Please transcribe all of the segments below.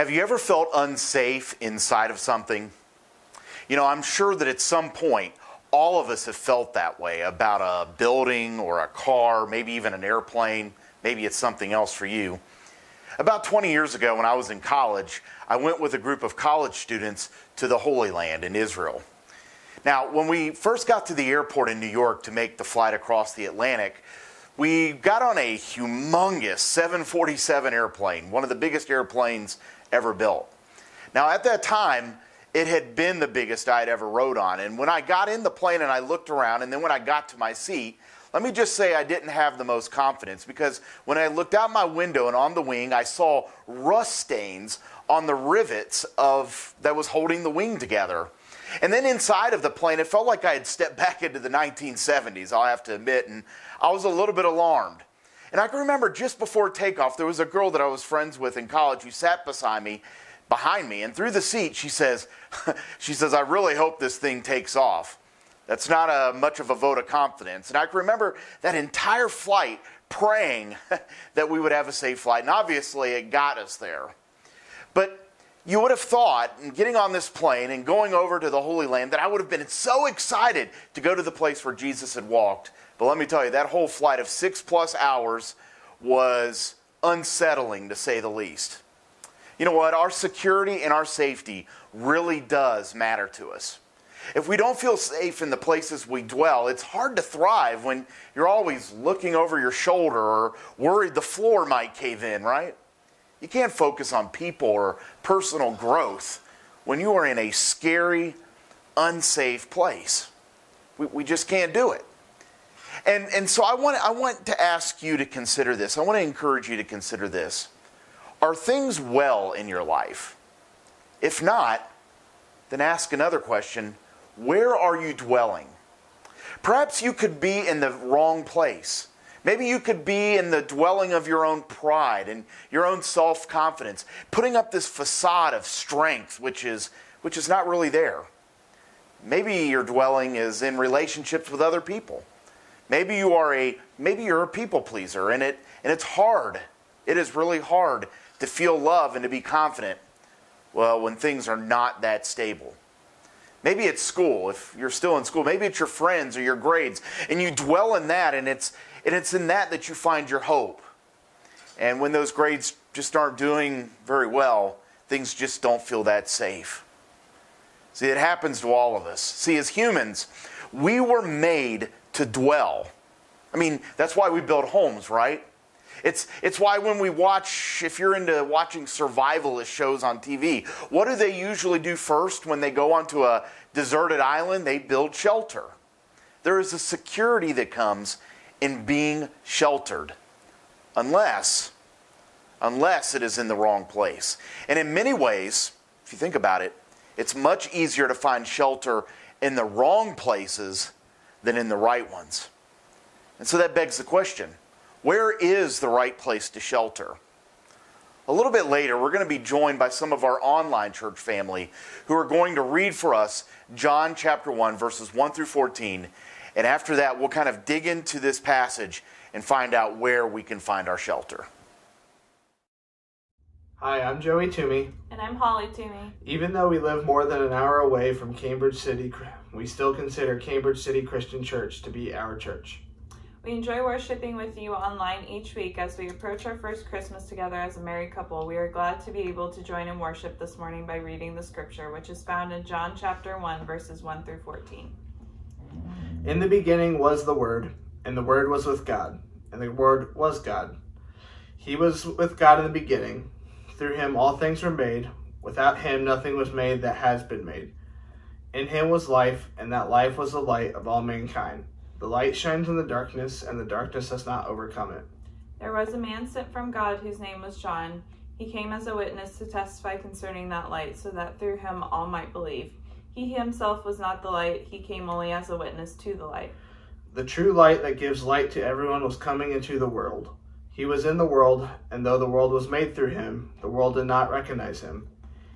Have you ever felt unsafe inside of something? You know, I'm sure that at some point, all of us have felt that way about a building or a car, maybe even an airplane. Maybe it's something else for you. About 20 years ago, when I was in college, I went with a group of college students to the Holy Land in Israel. Now, when we first got to the airport in New York to make the flight across the Atlantic, we got on a humongous 747 airplane, one of the biggest airplanes ever built. Now, at that time, it had been the biggest I'd ever rode on. And when I got in the plane and I looked around, and then when I got to my seat, let me just say I didn't have the most confidence because when I looked out my window and on the wing, I saw rust stains on the rivets of that was holding the wing together. And then inside of the plane, it felt like I had stepped back into the 1970s, I'll have to admit, and I was a little bit alarmed. And I can remember just before takeoff, there was a girl that I was friends with in college who sat beside me, behind me, and through the seat, she says, she says, I really hope this thing takes off. That's not a, much of a vote of confidence. And I can remember that entire flight praying that we would have a safe flight. And obviously, it got us there. You would have thought, in getting on this plane and going over to the Holy Land, that I would have been so excited to go to the place where Jesus had walked. But let me tell you, that whole flight of six plus hours was unsettling, to say the least. You know what? Our security and our safety really does matter to us. If we don't feel safe in the places we dwell, it's hard to thrive when you're always looking over your shoulder or worried the floor might cave in, right? You can't focus on people or personal growth when you are in a scary, unsafe place. We, we just can't do it. And, and so I want, I want to ask you to consider this. I want to encourage you to consider this. Are things well in your life? If not, then ask another question where are you dwelling? Perhaps you could be in the wrong place. Maybe you could be in the dwelling of your own pride and your own self confidence, putting up this facade of strength, which is, which is not really there. Maybe your dwelling is in relationships with other people. Maybe you are a maybe you're a people pleaser and it and it's hard. It is really hard to feel love and to be confident. Well, when things are not that stable. Maybe it's school, if you're still in school. Maybe it's your friends or your grades. And you dwell in that, and it's, and it's in that that you find your hope. And when those grades just aren't doing very well, things just don't feel that safe. See, it happens to all of us. See, as humans, we were made to dwell. I mean, that's why we build homes, right? It's, it's why when we watch, if you're into watching survivalist shows on TV, what do they usually do first when they go onto a deserted island? They build shelter. There is a security that comes in being sheltered, unless, unless it is in the wrong place. And in many ways, if you think about it, it's much easier to find shelter in the wrong places than in the right ones. And so that begs the question where is the right place to shelter? A little bit later, we're going to be joined by some of our online church family who are going to read for us John chapter 1, verses 1 through 14. And after that, we'll kind of dig into this passage and find out where we can find our shelter. Hi, I'm Joey Toomey. And I'm Holly Toomey. Even though we live more than an hour away from Cambridge City, we still consider Cambridge City Christian Church to be our church. We enjoy worshiping with you online each week as we approach our first Christmas together as a married couple. We are glad to be able to join in worship this morning by reading the scripture, which is found in John chapter 1, verses 1 through 14. In the beginning was the Word, and the Word was with God, and the Word was God. He was with God in the beginning. Through him all things were made. Without him nothing was made that has been made. In him was life, and that life was the light of all mankind. The light shines in the darkness, and the darkness has not overcome it. There was a man sent from God whose name was John. He came as a witness to testify concerning that light, so that through him all might believe. He himself was not the light, he came only as a witness to the light. The true light that gives light to everyone was coming into the world. He was in the world, and though the world was made through him, the world did not recognize him.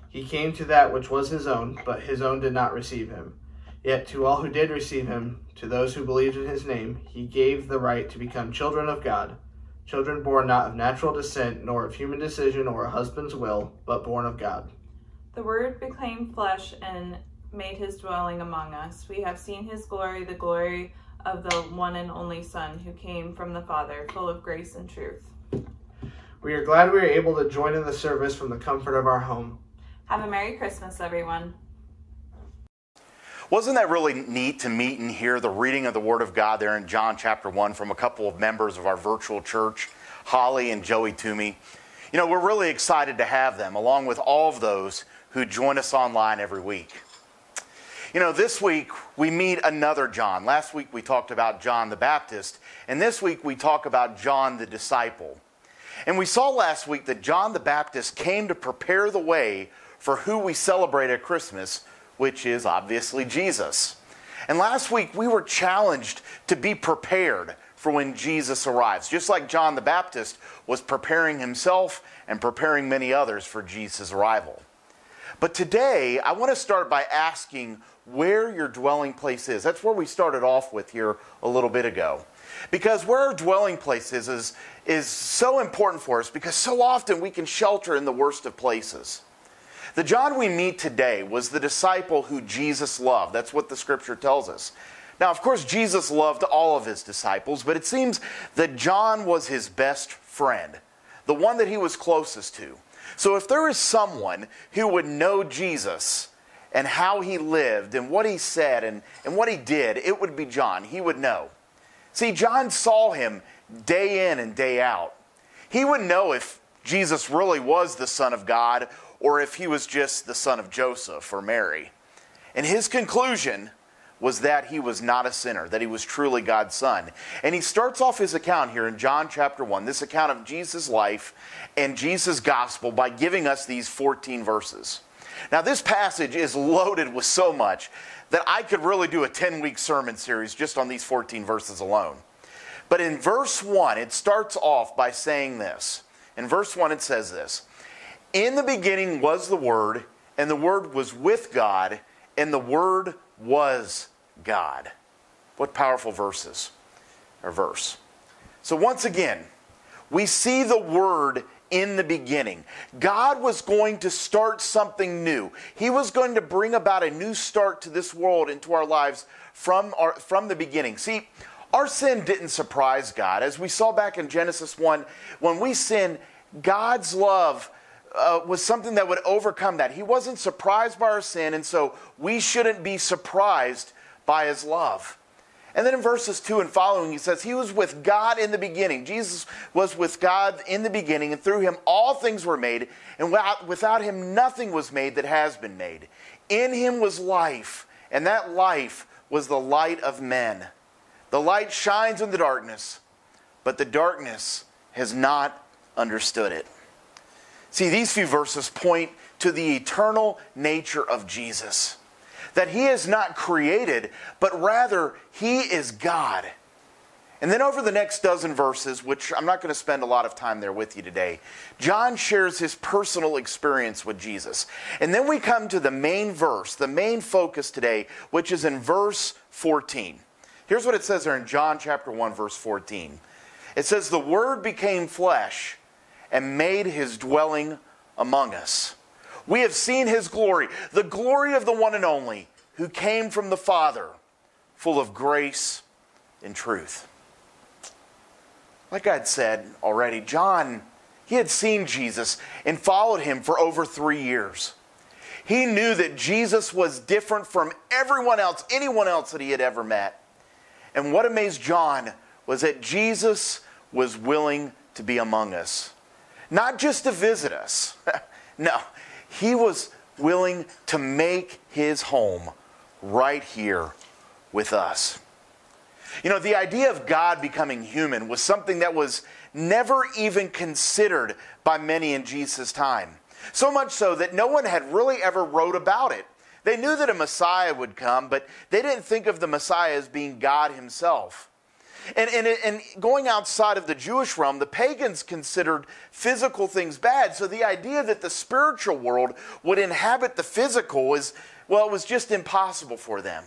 He came to that which was his own, but his own did not receive him. Yet to all who did receive him, to those who believed in his name, he gave the right to become children of God, children born not of natural descent, nor of human decision or a husband's will, but born of God. The Word became flesh and made his dwelling among us. We have seen his glory, the glory of the one and only Son who came from the Father, full of grace and truth. We are glad we are able to join in the service from the comfort of our home. Have a Merry Christmas, everyone. Wasn't that really neat to meet and hear the reading of the Word of God there in John chapter 1 from a couple of members of our virtual church, Holly and Joey Toomey? You know, we're really excited to have them, along with all of those who join us online every week. You know, this week we meet another John. Last week we talked about John the Baptist, and this week we talk about John the disciple. And we saw last week that John the Baptist came to prepare the way for who we celebrate at Christmas which is obviously Jesus. And last week we were challenged to be prepared for when Jesus arrives, just like John the Baptist was preparing himself and preparing many others for Jesus' arrival. But today I want to start by asking where your dwelling place is. That's where we started off with here a little bit ago. Because where our dwelling place is, is, is so important for us because so often we can shelter in the worst of places. The John we meet today was the disciple who Jesus loved. That's what the scripture tells us. Now, of course, Jesus loved all of his disciples, but it seems that John was his best friend, the one that he was closest to. So, if there is someone who would know Jesus and how he lived and what he said and, and what he did, it would be John. He would know. See, John saw him day in and day out. He would know if Jesus really was the Son of God or if he was just the son of Joseph or Mary. And his conclusion was that he was not a sinner, that he was truly God's son. And he starts off his account here in John chapter 1, this account of Jesus' life and Jesus' gospel, by giving us these 14 verses. Now, this passage is loaded with so much that I could really do a 10 week sermon series just on these 14 verses alone. But in verse 1, it starts off by saying this. In verse 1, it says this in the beginning was the Word, and the Word was with God, and the Word was God. What powerful verses or verse. So once again, we see the Word in the beginning. God was going to start something new. He was going to bring about a new start to this world, into our lives from, our, from the beginning. See, our sin didn't surprise God. As we saw back in Genesis 1, when we sin, God's love uh, was something that would overcome that. He wasn't surprised by our sin, and so we shouldn't be surprised by his love. And then in verses 2 and following, he says, He was with God in the beginning. Jesus was with God in the beginning, and through him all things were made, and without, without him nothing was made that has been made. In him was life, and that life was the light of men. The light shines in the darkness, but the darkness has not understood it. See, these few verses point to the eternal nature of Jesus. That he is not created, but rather he is God. And then over the next dozen verses, which I'm not going to spend a lot of time there with you today, John shares his personal experience with Jesus. And then we come to the main verse, the main focus today, which is in verse 14. Here's what it says there in John chapter 1, verse 14. It says, The Word became flesh and made his dwelling among us. We have seen his glory, the glory of the one and only who came from the Father, full of grace and truth. Like I'd said already, John, he had seen Jesus and followed him for over three years. He knew that Jesus was different from everyone else, anyone else that he had ever met. And what amazed John was that Jesus was willing to be among us not just to visit us. no, he was willing to make his home right here with us. You know, the idea of God becoming human was something that was never even considered by many in Jesus' time. So much so that no one had really ever wrote about it. They knew that a Messiah would come, but they didn't think of the Messiah as being God himself. And, and, and going outside of the Jewish realm, the pagans considered physical things bad. So the idea that the spiritual world would inhabit the physical is, well, it was just impossible for them.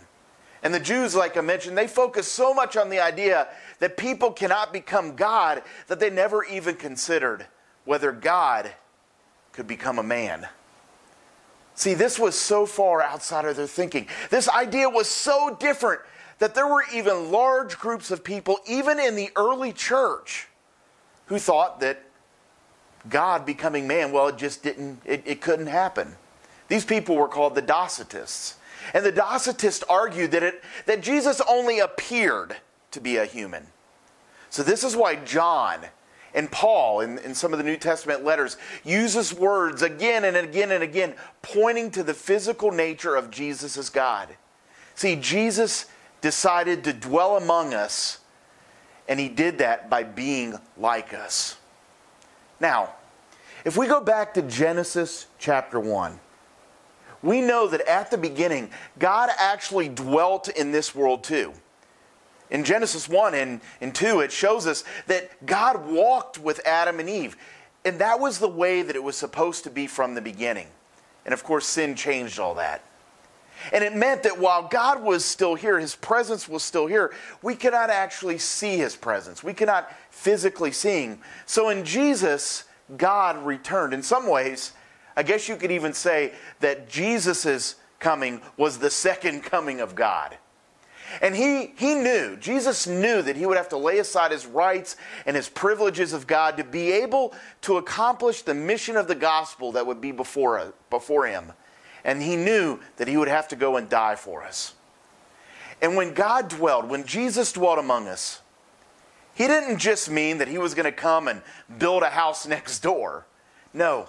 And the Jews, like I mentioned, they focus so much on the idea that people cannot become God that they never even considered whether God could become a man. See, this was so far outside of their thinking. This idea was so different that there were even large groups of people, even in the early church, who thought that God becoming man, well, it just didn't, it, it couldn't happen. These people were called the Docetists. And the Docetists argued that, it, that Jesus only appeared to be a human. So this is why John and Paul, in, in some of the New Testament letters, uses words again and again and again, pointing to the physical nature of Jesus as God. See, Jesus decided to dwell among us, and he did that by being like us. Now, if we go back to Genesis chapter 1, we know that at the beginning, God actually dwelt in this world too. In Genesis 1 and, and 2, it shows us that God walked with Adam and Eve. And that was the way that it was supposed to be from the beginning. And of course, sin changed all that. And it meant that while God was still here, his presence was still here, we cannot actually see his presence. We cannot physically see him. So in Jesus, God returned. In some ways, I guess you could even say that Jesus' coming was the second coming of God. And he, he knew, Jesus knew that he would have to lay aside his rights and his privileges of God to be able to accomplish the mission of the gospel that would be before, before him. And he knew that he would have to go and die for us. And when God dwelled, when Jesus dwelt among us, he didn't just mean that he was going to come and build a house next door. No,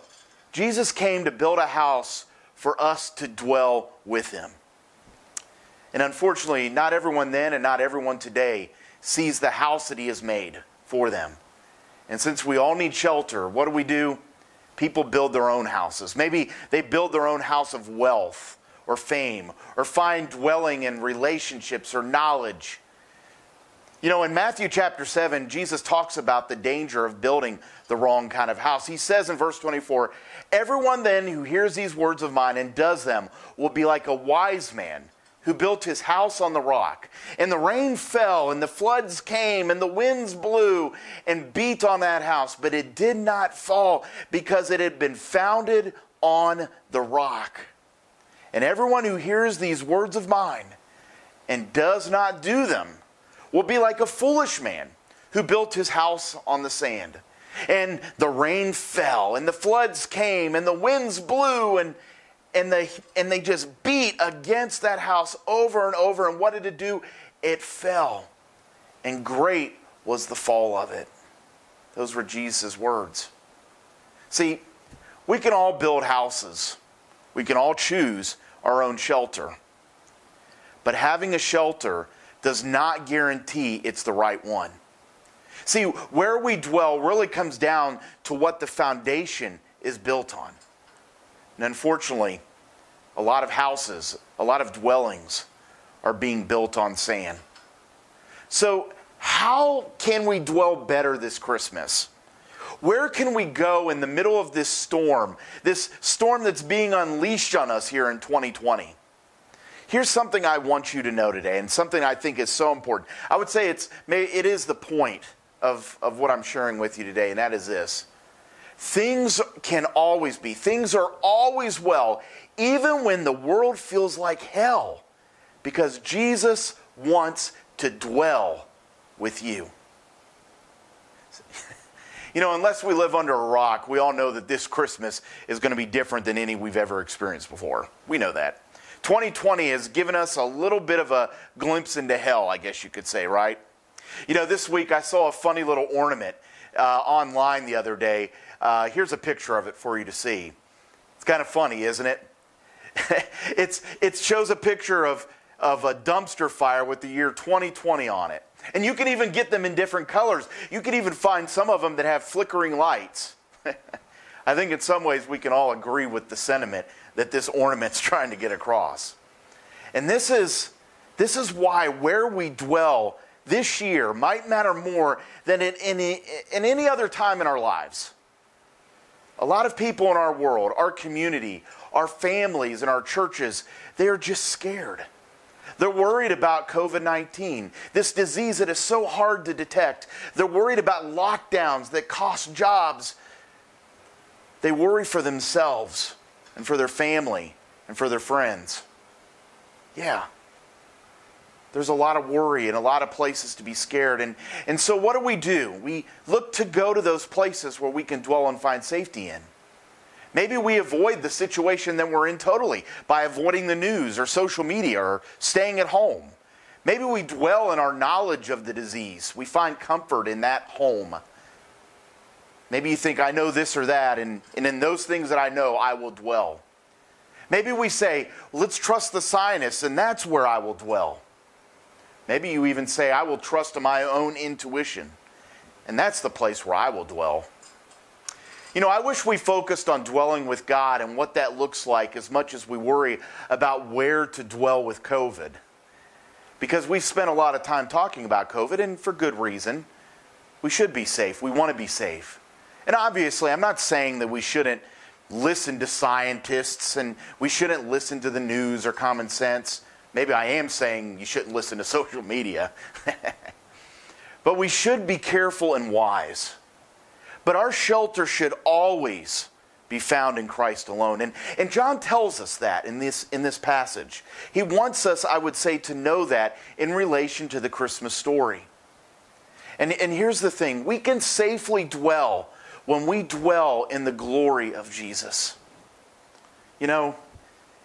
Jesus came to build a house for us to dwell with him. And unfortunately, not everyone then and not everyone today sees the house that he has made for them. And since we all need shelter, what do we do? People build their own houses. Maybe they build their own house of wealth or fame or find dwelling in relationships or knowledge. You know, in Matthew chapter 7, Jesus talks about the danger of building the wrong kind of house. He says in verse 24, Everyone then who hears these words of mine and does them will be like a wise man who built his house on the rock. And the rain fell, and the floods came, and the winds blew and beat on that house, but it did not fall because it had been founded on the rock. And everyone who hears these words of mine and does not do them will be like a foolish man who built his house on the sand. And the rain fell, and the floods came, and the winds blew, and and they and they just beat against that house over and over. And what did it do? It fell. And great was the fall of it. Those were jesus' words. See we can all build houses. We can all choose our own shelter. But having a shelter does not guarantee it's the right one. See where we dwell really comes down to what the foundation is built on and unfortunately, a lot of houses, a lot of dwellings are being built on sand. So, how can we dwell better this Christmas? Where can we go in the middle of this storm, this storm that's being unleashed on us here in 2020? Here's something I want you to know today, and something I think is so important. I would say it's, it is the point of, of what I'm sharing with you today, and that is this Things can always be, things are always well, even when the world feels like hell, because Jesus wants to dwell with you. You know, unless we live under a rock, we all know that this Christmas is going to be different than any we've ever experienced before. We know that. 2020 has given us a little bit of a glimpse into hell, I guess you could say, right? You know, this week I saw a funny little ornament uh, online the other day uh, here's a picture of it for you to see. It's kind of funny, isn't it? it's, it shows a picture of, of a dumpster fire with the year 2020 on it. And you can even get them in different colors. You can even find some of them that have flickering lights. I think in some ways we can all agree with the sentiment that this ornament's trying to get across. And this is, this is why where we dwell this year might matter more than in any, in any other time in our lives. A lot of people in our world, our community, our families, and our churches, they are just scared. They're worried about COVID 19, this disease that is so hard to detect. They're worried about lockdowns that cost jobs. They worry for themselves and for their family and for their friends. Yeah. There's a lot of worry and a lot of places to be scared. And, and so, what do we do? We look to go to those places where we can dwell and find safety in. Maybe we avoid the situation that we're in totally by avoiding the news or social media or staying at home. Maybe we dwell in our knowledge of the disease. We find comfort in that home. Maybe you think, I know this or that, and, and in those things that I know, I will dwell. Maybe we say, let's trust the scientists, and that's where I will dwell. Maybe you even say, I will trust to my own intuition, and that's the place where I will dwell. You know, I wish we focused on dwelling with God and what that looks like as much as we worry about where to dwell with COVID. Because we've spent a lot of time talking about COVID, and for good reason. We should be safe. We want to be safe. And obviously, I'm not saying that we shouldn't listen to scientists and we shouldn't listen to the news or common sense. Maybe I am saying you shouldn't listen to social media. but we should be careful and wise. But our shelter should always be found in Christ alone. And, and John tells us that in this, in this passage. He wants us, I would say, to know that in relation to the Christmas story. And, and here's the thing we can safely dwell when we dwell in the glory of Jesus. You know,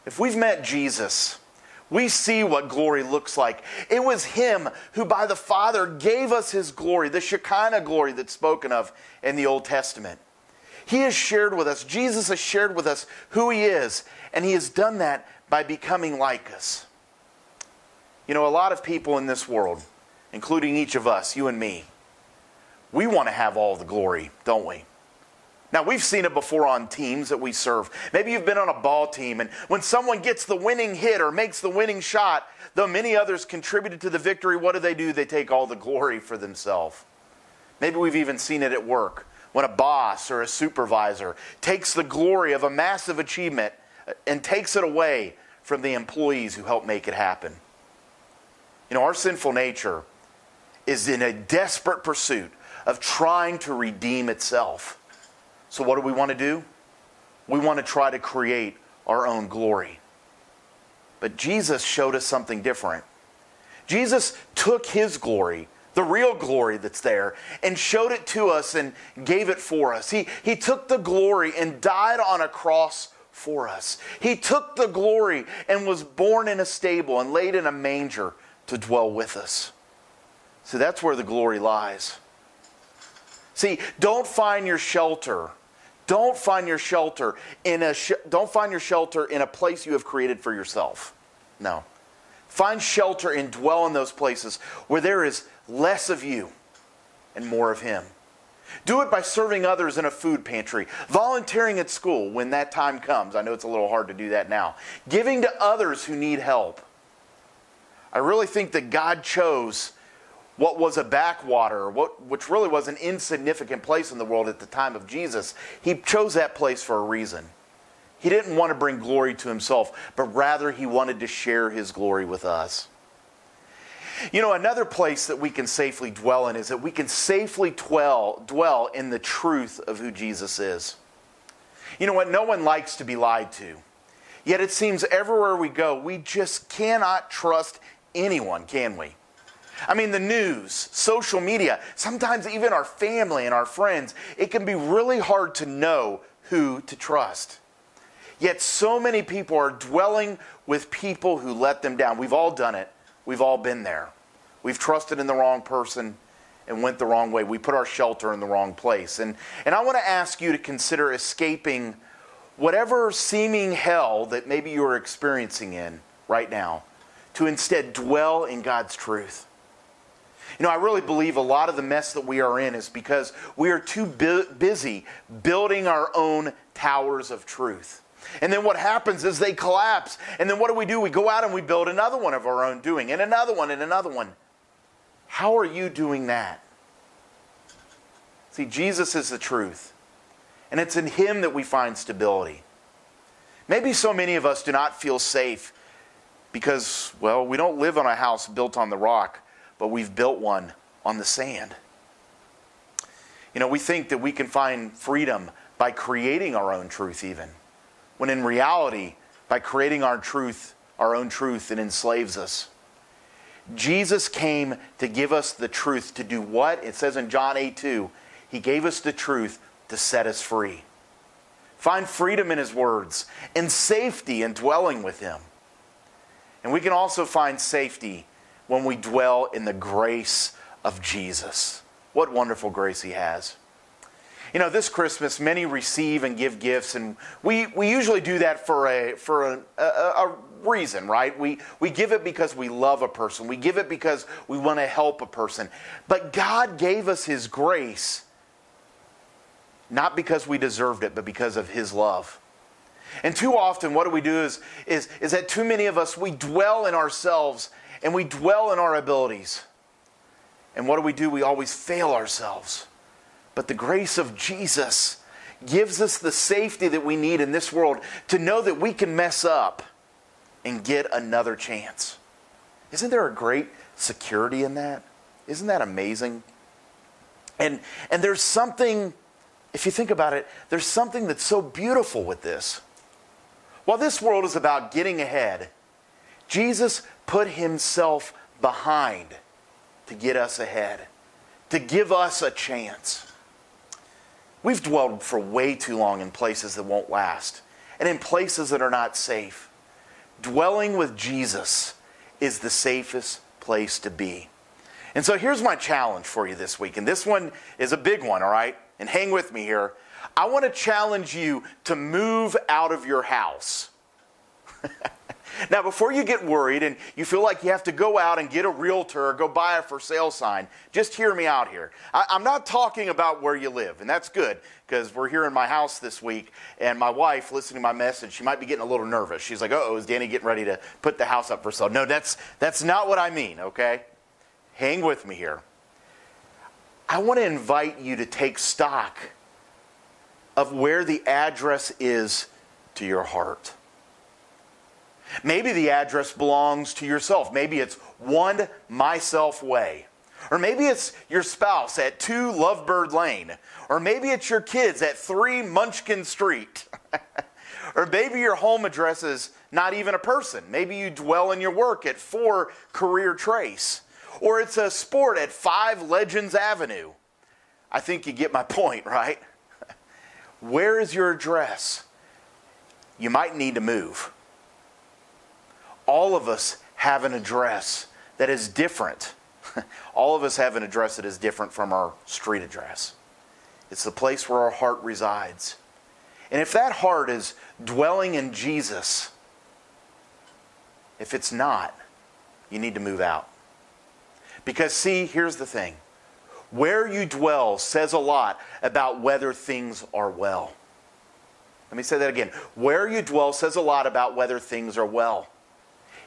if we've met Jesus, we see what glory looks like. It was Him who, by the Father, gave us His glory, the Shekinah glory that's spoken of in the Old Testament. He has shared with us, Jesus has shared with us who He is, and He has done that by becoming like us. You know, a lot of people in this world, including each of us, you and me, we want to have all the glory, don't we? Now, we've seen it before on teams that we serve. Maybe you've been on a ball team, and when someone gets the winning hit or makes the winning shot, though many others contributed to the victory, what do they do? They take all the glory for themselves. Maybe we've even seen it at work when a boss or a supervisor takes the glory of a massive achievement uh, and takes it away from the employees who help make it happen. You know, our sinful nature is in a desperate pursuit of trying to redeem itself. So, what do we want to do? We want to try to create our own glory. But Jesus showed us something different. Jesus took his glory, the real glory that's there, and showed it to us and gave it for us. He, he took the glory and died on a cross for us. He took the glory and was born in a stable and laid in a manger to dwell with us. So that's where the glory lies. See, don't find your shelter don't find your shelter in a sh- don't find your shelter in a place you have created for yourself. No. Find shelter and dwell in those places where there is less of you and more of him. Do it by serving others in a food pantry, volunteering at school when that time comes. I know it's a little hard to do that now. Giving to others who need help. I really think that God chose what was a backwater, what, which really was an insignificant place in the world at the time of Jesus, he chose that place for a reason. He didn't want to bring glory to himself, but rather he wanted to share his glory with us. You know, another place that we can safely dwell in is that we can safely dwell, dwell in the truth of who Jesus is. You know what? No one likes to be lied to. Yet it seems everywhere we go, we just cannot trust anyone, can we? I mean, the news, social media, sometimes even our family and our friends, it can be really hard to know who to trust. Yet so many people are dwelling with people who let them down. We've all done it, we've all been there. We've trusted in the wrong person and went the wrong way. We put our shelter in the wrong place. And, and I want to ask you to consider escaping whatever seeming hell that maybe you're experiencing in right now, to instead dwell in God's truth. You know, I really believe a lot of the mess that we are in is because we are too bu- busy building our own towers of truth. And then what happens is they collapse. And then what do we do? We go out and we build another one of our own doing, and another one, and another one. How are you doing that? See, Jesus is the truth. And it's in Him that we find stability. Maybe so many of us do not feel safe Because, well, we don't live on a house built on the rock, but we've built one on the sand. You know, we think that we can find freedom by creating our own truth, even, when in reality, by creating our truth, our own truth, it enslaves us. Jesus came to give us the truth to do what? It says in John 8 2, He gave us the truth to set us free. Find freedom in His words and safety in dwelling with Him. And we can also find safety when we dwell in the grace of Jesus. What wonderful grace He has. You know, this Christmas, many receive and give gifts, and we, we usually do that for a, for a, a, a reason, right? We, we give it because we love a person, we give it because we want to help a person. But God gave us His grace not because we deserved it, but because of His love. And too often, what do we do is, is, is that too many of us, we dwell in ourselves and we dwell in our abilities. And what do we do? We always fail ourselves. But the grace of Jesus gives us the safety that we need in this world to know that we can mess up and get another chance. Isn't there a great security in that? Isn't that amazing? And, and there's something, if you think about it, there's something that's so beautiful with this. While this world is about getting ahead, Jesus put himself behind to get us ahead, to give us a chance. We've dwelled for way too long in places that won't last and in places that are not safe. Dwelling with Jesus is the safest place to be. And so here's my challenge for you this week. And this one is a big one, all right? And hang with me here. I want to challenge you to move out of your house. Now, before you get worried and you feel like you have to go out and get a realtor or go buy a for sale sign, just hear me out here. I, am not talking about where you live, and that's good because we're here in my house this week, and my wife, listening to my message, she might be getting a little nervous. She's like, oh, is Danny getting ready to put the house up for sale? No, that's, that's not what I mean, okay? Hang with me here. I want to invite you to take stock of where the address is to your heart. Maybe the address belongs to yourself. Maybe it's one myself way. Or maybe it's your spouse at 2 Lovebird Lane. Or maybe it's your kids at 3 Munchkin Street. or maybe your home address is not even a person. Maybe you dwell in your work at 4 Career Trace. Or it's a sport at 5 Legends Avenue. I think you get my point, right? Where is your address? You might need to move all of us have an address that is different. all of us have an address that is different from our street address. It's the place where our heart resides. And if that heart is dwelling in Jesus, if it's not, you need to move out. Because, see, here's the thing where you dwell says a lot about whether things are well. Let me say that again. Where you dwell says a lot about whether things are well.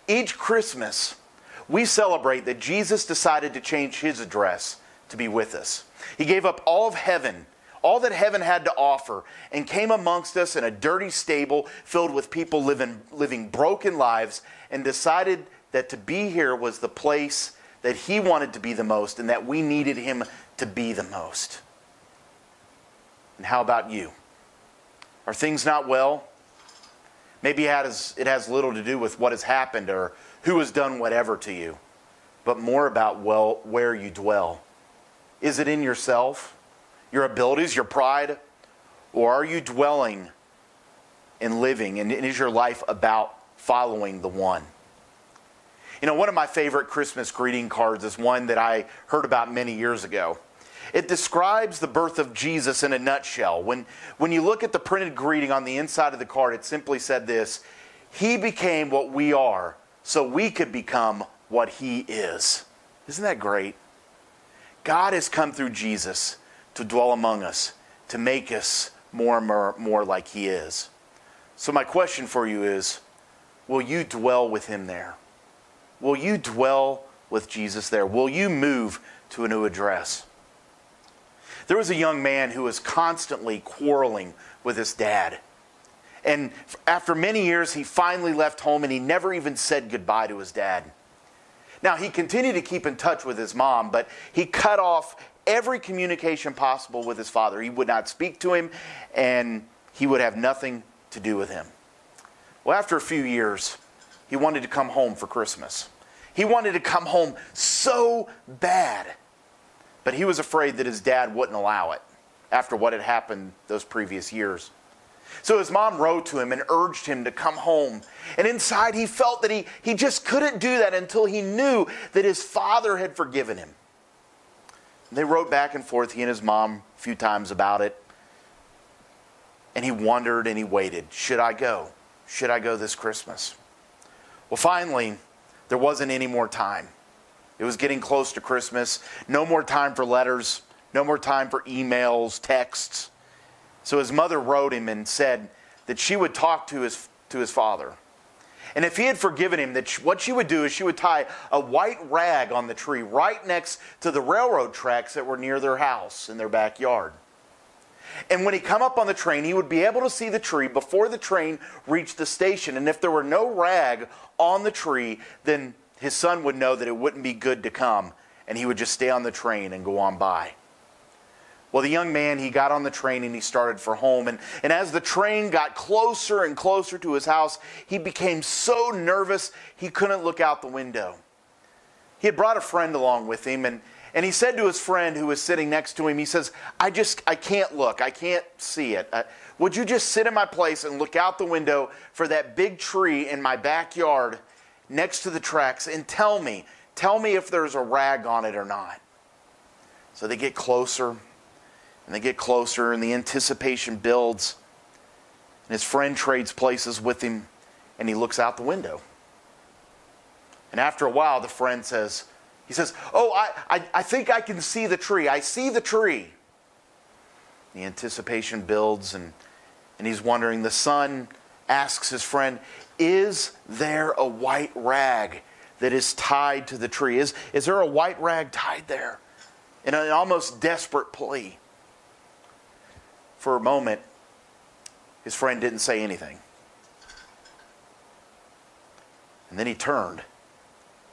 Each Christmas, we celebrate that Jesus decided to change his address to be with us. He gave up all of heaven, all that heaven had to offer, and came amongst us in a dirty stable filled with people living, living broken lives, and decided that to be here was the place that he wanted to be the most and that we needed him to be the most. And how about you? Are things not well? Maybe it has, it has little to do with what has happened or who has done whatever to you, but more about well, where you dwell. Is it in yourself, your abilities, your pride, or are you dwelling and living? And is your life about following the one? You know, one of my favorite Christmas greeting cards is one that I heard about many years ago. It describes the birth of Jesus in a nutshell. When, when you look at the printed greeting on the inside of the card, it simply said this He became what we are so we could become what He is. Isn't that great? God has come through Jesus to dwell among us, to make us more and more, more like He is. So, my question for you is Will you dwell with Him there? Will you dwell with Jesus there? Will you move to a new address? There was a young man who was constantly quarreling with his dad. And after many years, he finally left home and he never even said goodbye to his dad. Now, he continued to keep in touch with his mom, but he cut off every communication possible with his father. He would not speak to him, and he would have nothing to do with him. Well, after a few years, he wanted to come home for Christmas. He wanted to come home so bad, but he was afraid that his dad wouldn't allow it after what had happened those previous years. So his mom wrote to him and urged him to come home. And inside, he felt that he, he just couldn't do that until he knew that his father had forgiven him. And they wrote back and forth, he and his mom, a few times about it. And he wondered and he waited. Should I go? Should I go this Christmas? Well, finally, there wasn't any more time. It was getting close to Christmas. No more time for letters, no more time for emails, texts. So his mother wrote him and said that she would talk to his, to his father. And if he had forgiven him, that what she would do is she would tie a white rag on the tree right next to the railroad tracks that were near their house in their backyard. And when he come up on the train, he would be able to see the tree before the train reached the station. And if there were no rag on the tree, then his son would know that it wouldn't be good to come, and he would just stay on the train and go on by. Well, the young man, he got on the train and he started for home. And, and as the train got closer and closer to his house, he became so nervous he couldn't look out the window. He had brought a friend along with him, and, and he said to his friend who was sitting next to him, he says, I just, I can't look. I can't see it. Uh, would you just sit in my place and look out the window for that big tree in my backyard next to the tracks and tell me, tell me if there's a rag on it or not? So they get closer and they get closer, and the anticipation builds. And his friend trades places with him, and he looks out the window. And after a while, the friend says, he says, Oh, I, I, I think I can see the tree. I see the tree. The anticipation builds, and, and he's wondering. The son asks his friend, Is there a white rag that is tied to the tree? Is, is there a white rag tied there? In an almost desperate plea for a moment, his friend didn't say anything. And then he turned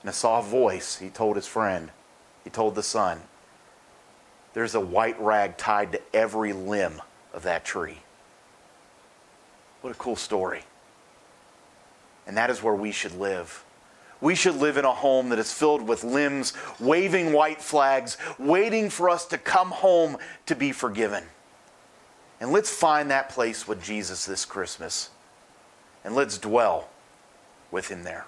and a voice. He told his friend, he told the son, there's a white rag tied to every limb of that tree. What a cool story. And that is where we should live. We should live in a home that is filled with limbs, waving white flags, waiting for us to come home to be forgiven. And let's find that place with Jesus this Christmas. And let's dwell with him there.